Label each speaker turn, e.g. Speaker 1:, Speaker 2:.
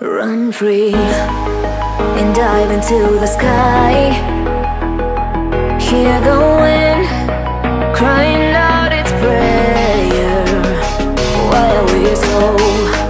Speaker 1: run free and dive into the sky. Hear the wind crying out its prayer. Why are we so